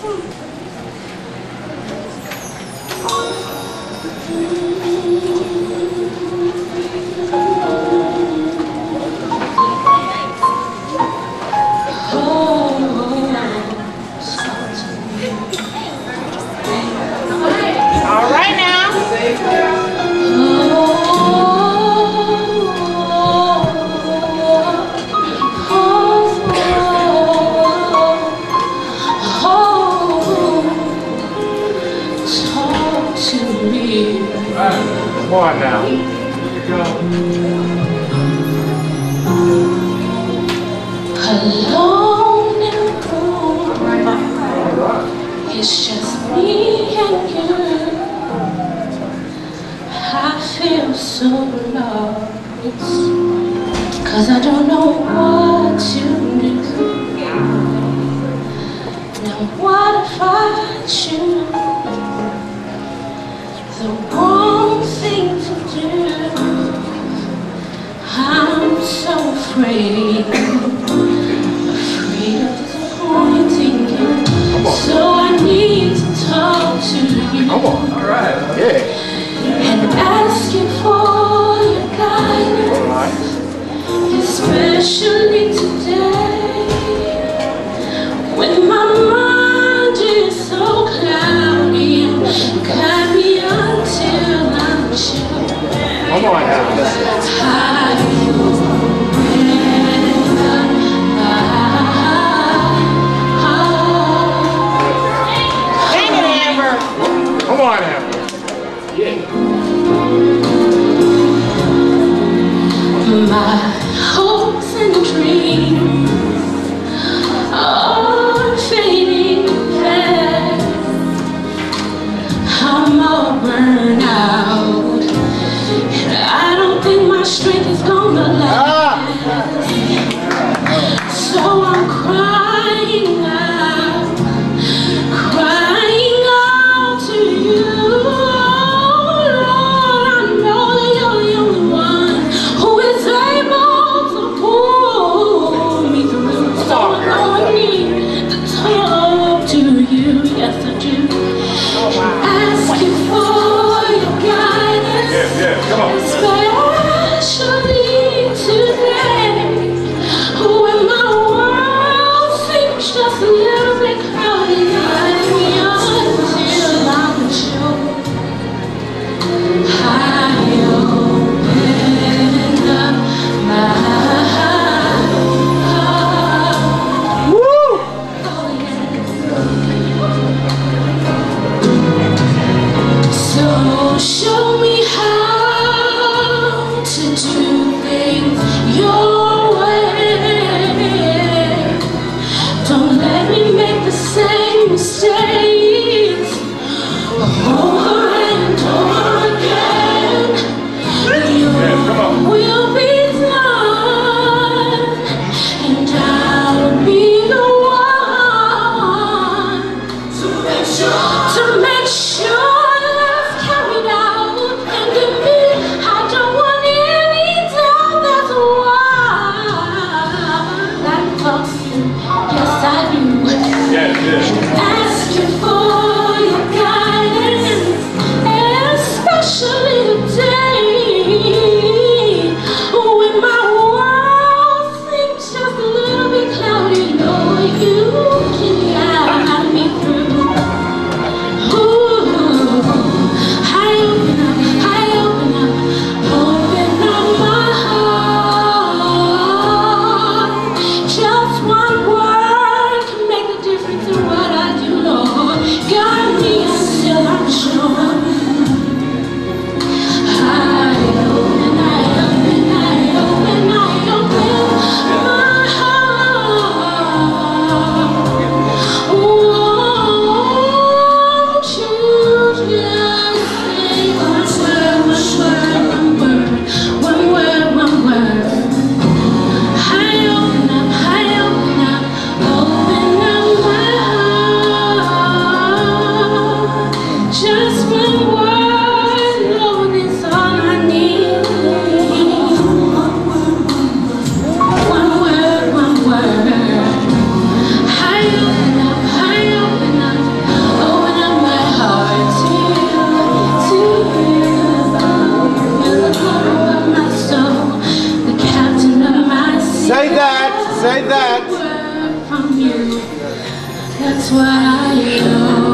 Thank you. Right. Come on now. Here go. Alone and cold. Right. It's just me and you. I feel so lost. Cause I don't know what to do. Now what if I choose? so afraid, afraid of disappointing you. So I need to talk to you. Come on, all right, yeah. Yeah. My show. Say that. That's I.